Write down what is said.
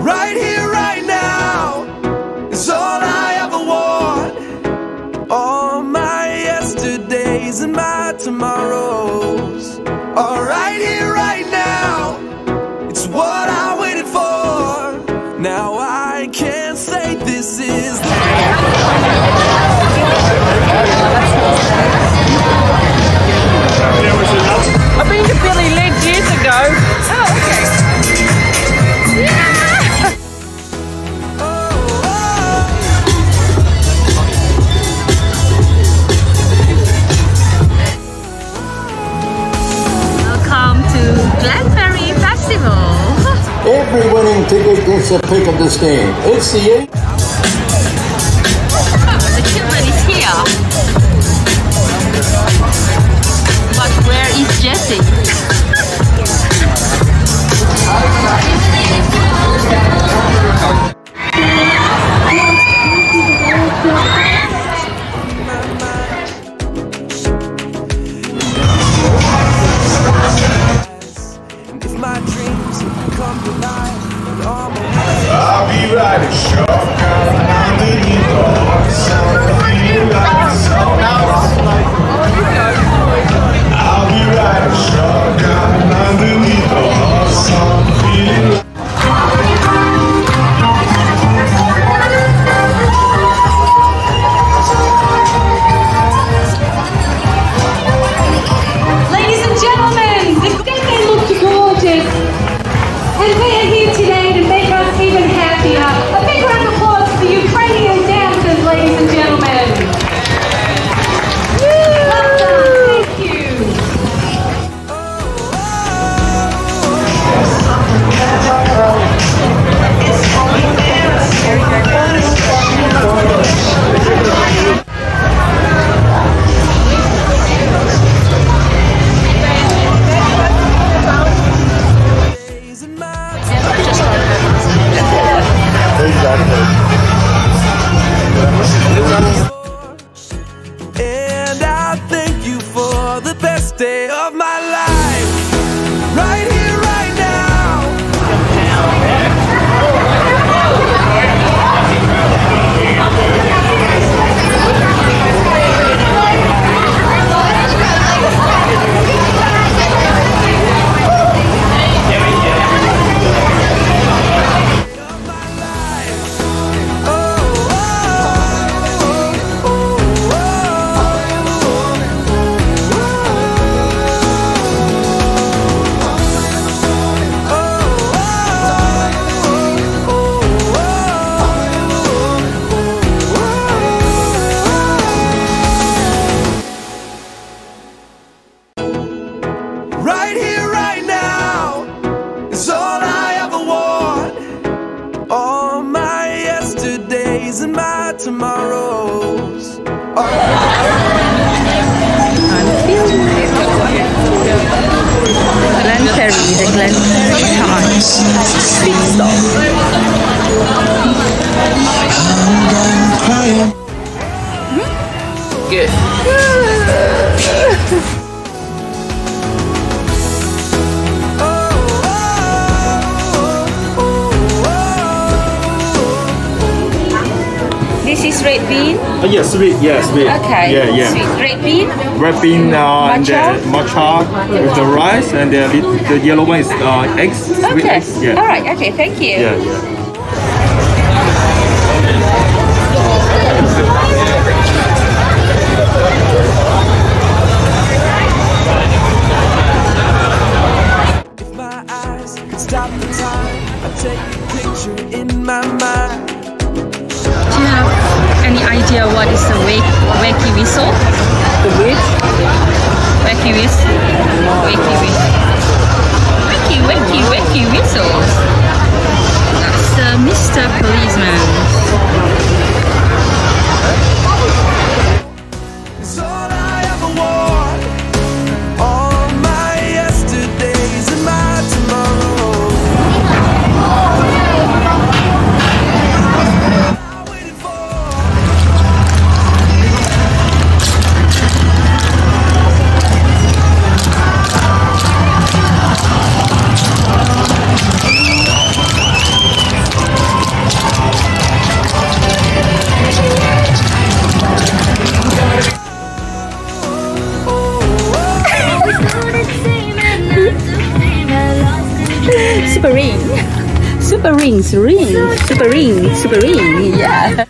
Right here, Every winning ticket gets a pick of this game. It's the eighth. The children is here. But where is Jessie? Be yesterdays and my tomorrows. Glenferrie, the Glenferrie Times. Big stop. Good. This red bean. Uh, yeah, sweet. Yeah, sweet. Okay. Yeah, yeah. Sweet red bean. Red bean uh, and the Matcha? matcha with the rice, and the, lit- the yellow one is uh, eggs. Sweet Okay. eggs. Yeah. All right. Okay. Thank you. Yeah, yeah. If my eyes could stop the time, I'd take a picture in my mind. Do you have any idea what is the wake, wakey whistle? The which? Wakey whistle. Wakey whistle. Wakey, wakey, wakey whistle. That's uh, the Mr. Policeman. Super ring. Super rings, ring, super ring, super ring. Yeah.